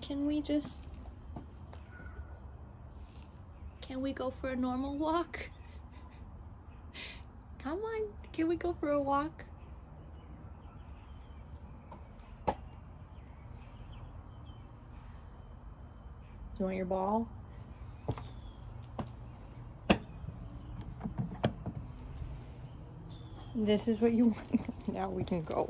Can we just... Can we go for a normal walk? Come on, can we go for a walk? Do you want your ball? This is what you want. now we can go.